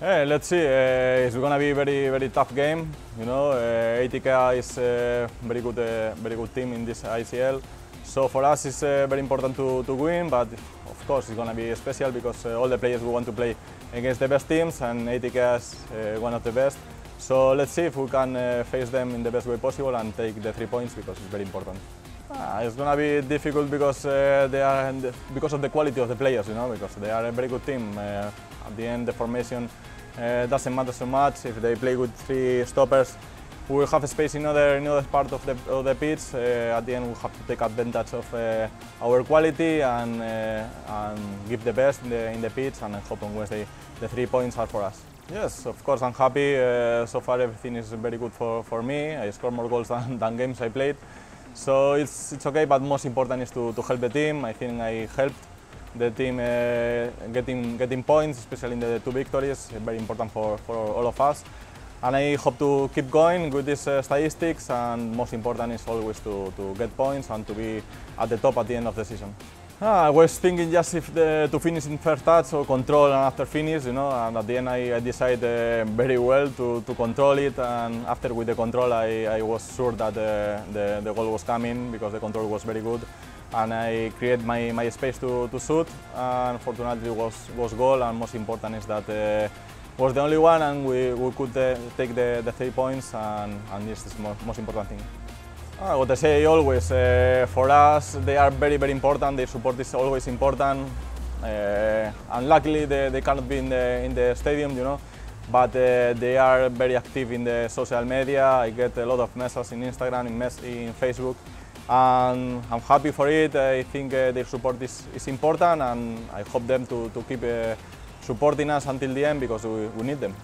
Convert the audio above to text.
Hey, let's see. Uh, it's gonna be a very, very tough game. You know, uh, ATK is a very good, uh, very good team in this ISL. So for us, it's uh, very important to, to win. But of course, it's gonna be special because uh, all the players will want to play against the best teams, and ATK is uh, one of the best. So let's see if we can uh, face them in the best way possible and take the three points because it's very important. It's gonna be difficult because uh, they are because of the quality of the players, you know, because they are a very good team. At the end, the formation uh, doesn't matter so much. If they play with three stoppers, we will have space in other in other part of the of the pitch. Uh, at the end, we have to take advantage of uh, our quality and uh, and give the best in the in the pitch. And I hope on Wednesday the three points are for us. Yes, of course, I'm happy. Uh, so far, everything is very good for, for me. I score more goals than, than games I played. So it's, it's okay, but most important is to, to help the team. I think I helped the team uh, getting, getting points, especially in the two victories, very important for, for all of us. And I hope to keep going with these uh, statistics, and most important is always to, to get points and to be at the top at the end of the season. Ah, I was thinking just if the, to finish in first touch or control and after finish, you know, and at the end I, I decided uh, very well to, to control it and after with the control I, I was sure that the, the, the goal was coming because the control was very good and I create my, my space to, to shoot and fortunately was, was goal and most important is that uh, was the only one and we, we could uh, take the, the three points and, and this is the most, most important thing. Ah, what I say always, uh, for us they are very very important, their support is always important. Uh, luckily they, they cannot be in the, in the stadium, you know, but uh, they are very active in the social media. I get a lot of messages in Instagram, in, mes in Facebook, and I'm happy for it. I think uh, their support is, is important and I hope them to, to keep uh, supporting us until the end because we, we need them.